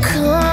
Come